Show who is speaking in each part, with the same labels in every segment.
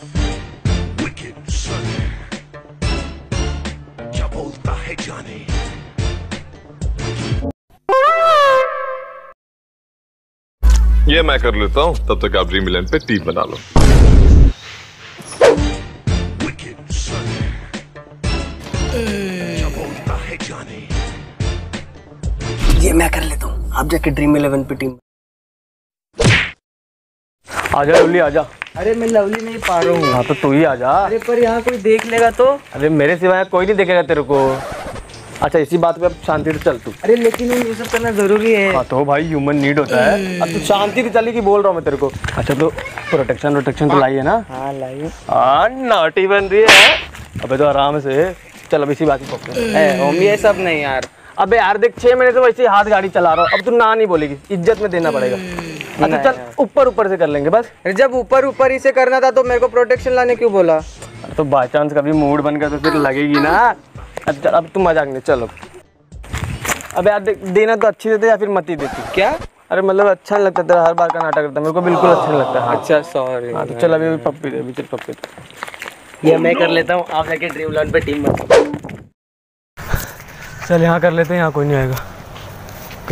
Speaker 1: Wicket सन क्या बोलता है जाने
Speaker 2: ये मैं कर लेता हूँ तब तक आप ड्रीम इलेवन पे टीम बना लो।
Speaker 1: विकेट सन क्या बोलता है जाने
Speaker 3: ये मैं कर लेता हूँ आप जाके ड्रीम इलेवन पे टीम आ
Speaker 4: आजा लवली आजा
Speaker 3: अरे मैं लवली नहीं पा रहा हूँ।
Speaker 4: हाँ तो तू ही आजा
Speaker 3: अरे पर यहाँ कोई देख लेगा तो?
Speaker 4: अरे मेरे सिवाय कोई नहीं देखेगा तेरे को। अच्छा इसी बात पे अब शांति से चल तू।
Speaker 3: अरे लेकिन ये सब करना ज़रूरी है।
Speaker 4: हाँ तो भाई ह्यूमन नीड होता है। अब तू शांति से चली की बोल रहा हूँ मैं तेरे को। अच्छा तो प्रोटेक्शन प्रोटेक्शन तो लाई है ना?
Speaker 3: हाँ लाइए
Speaker 4: हाँ। नाटी बन रही है। अबे तो आराम से। चल अब इसी बात पकड़
Speaker 3: ये सब नहीं यार।
Speaker 4: अबे यार देख छह महीने से वैसे हाथ गाड़ी चला रहा हूँ। अब तू ना नहीं बोलेगी। इज़्ज़त में देना पड़ेगा। अच्छा चल ऊपर ऊपर से कर लेंगे बस।
Speaker 3: अरे जब ऊपर ऊपर ही से करना था तो मेरे को प्रोटेक्शन लाने क्यों बोला?
Speaker 4: तो बाई चांस कभी मूड बन गया तो फिर लगेगी ना। अच्छा अब तुम मज़ाक नहीं चलो। अबे यार देना तो अच्छी देते या फिर मत ही देती?
Speaker 3: क्या?
Speaker 4: अरे मतलब अच्छा नहीं लगता तेरा हर बार का नाटक करता मेरे को बिल्कुल अच्छा नहीं लगता।
Speaker 3: अच्छा सॉरी
Speaker 4: हाँ तो चल अभी अभी पप्पी दे अभी चल पप्पी दे।
Speaker 3: ये मैं कर लेता हूँ आप जाके ड्रीम इलेवन पे टीम बना।
Speaker 4: चल यहाँ कर लेते हैं यहाँ कोई नहीं आएगा।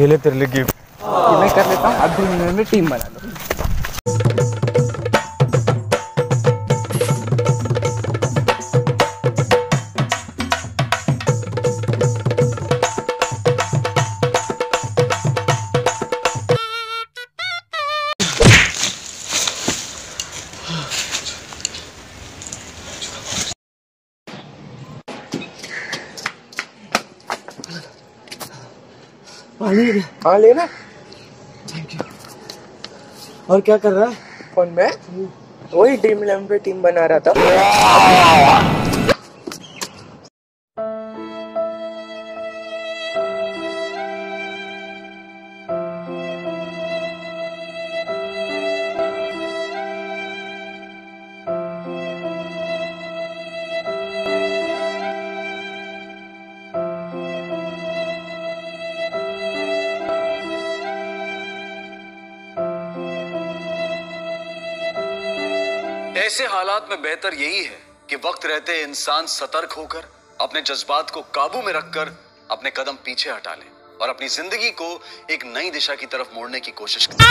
Speaker 4: ये ले तेरे लिए गिफ्ट
Speaker 3: मैं कर लेता हूँ। आप ड्रीम इलेवन में टीम बना लो। हाँ लेना। और क्या कर रहा है? कौन मैं? वही ड्रीम इलेवन पे टीम बना रहा था।
Speaker 5: ऐसे हालात में बेहतर यही है कि वक्त रहते इंसान सतर्क होकर अपने जज्बात को काबू में रखकर अपने कदम पीछे हटा ले और अपनी ज़िंदगी को एक नई दिशा की तरफ़ मोड़ने की कोशिश करें।